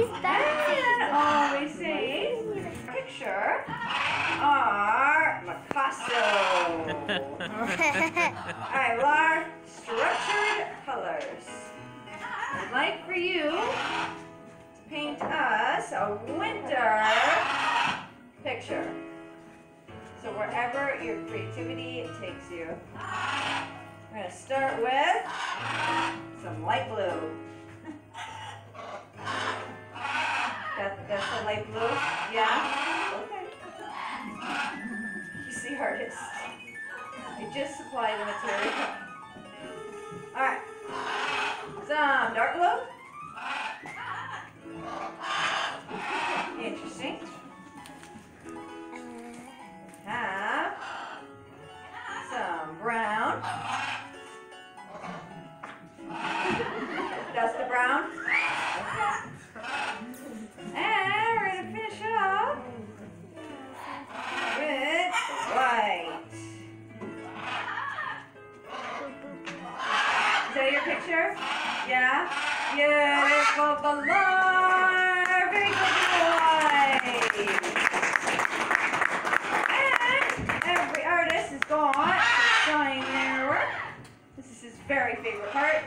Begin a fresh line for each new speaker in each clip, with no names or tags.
Oh, we see. picture are Picasso. Alright, love structured colors. I'd like for you to paint us a winter picture. So wherever your creativity takes you. We're going to start with some light blue. light blue? Yeah? Okay. He's the artist. I just supply the material. Alright. Some dark blue? Interesting. Beautiful galore. Very good boy. And every artist has got to sign their work. This is his very favorite part.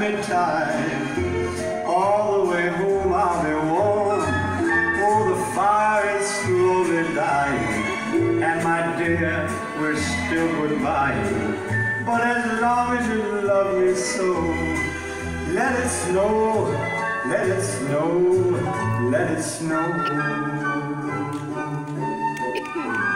Grab me tight, all the way home I'll be warm. Oh, the fire is slowly dying, and my dear, we're still goodbye. But as long as you love me so, let it snow, let it snow, let it snow.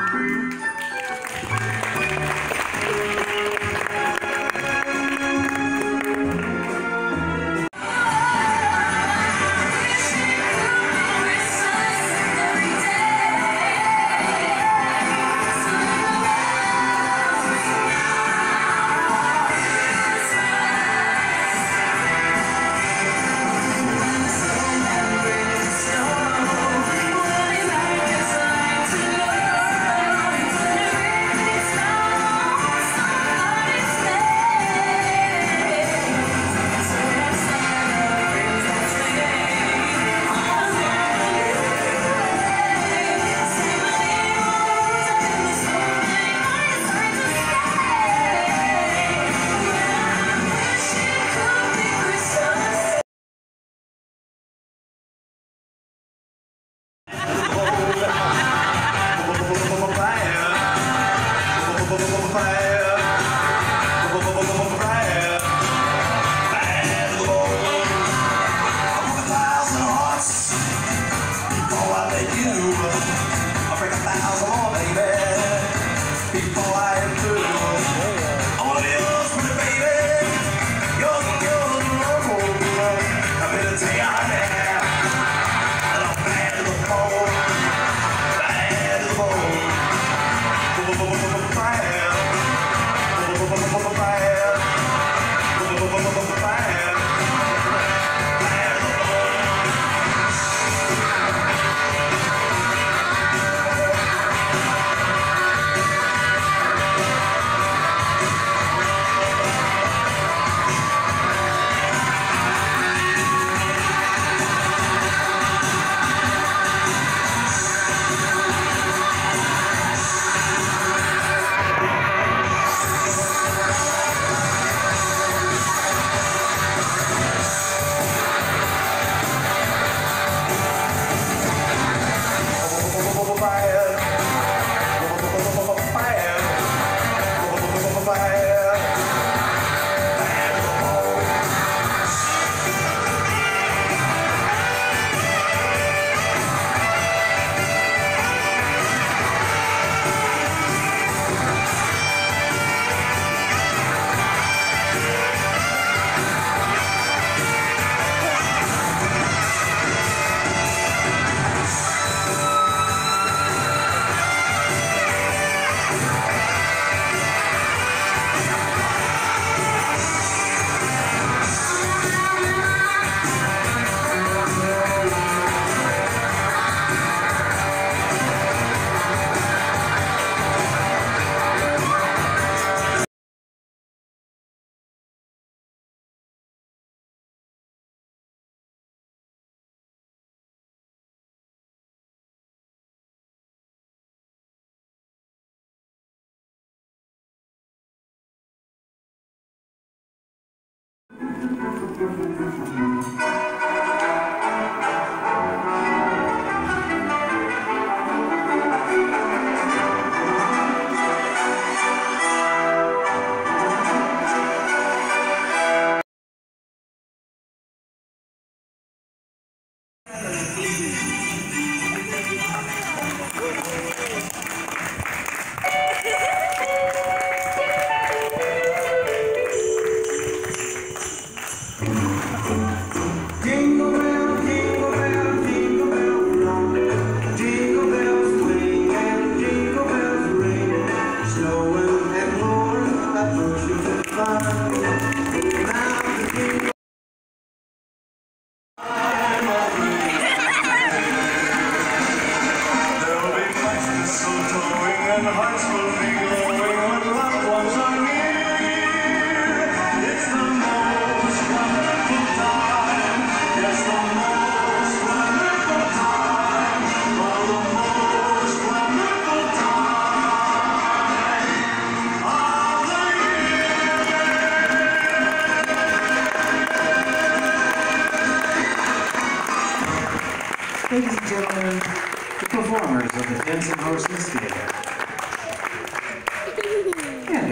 Música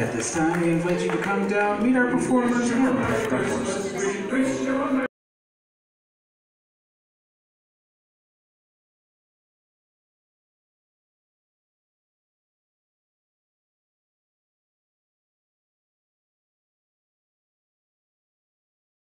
at this time, we invite you to come down, meet our performers, and the horses.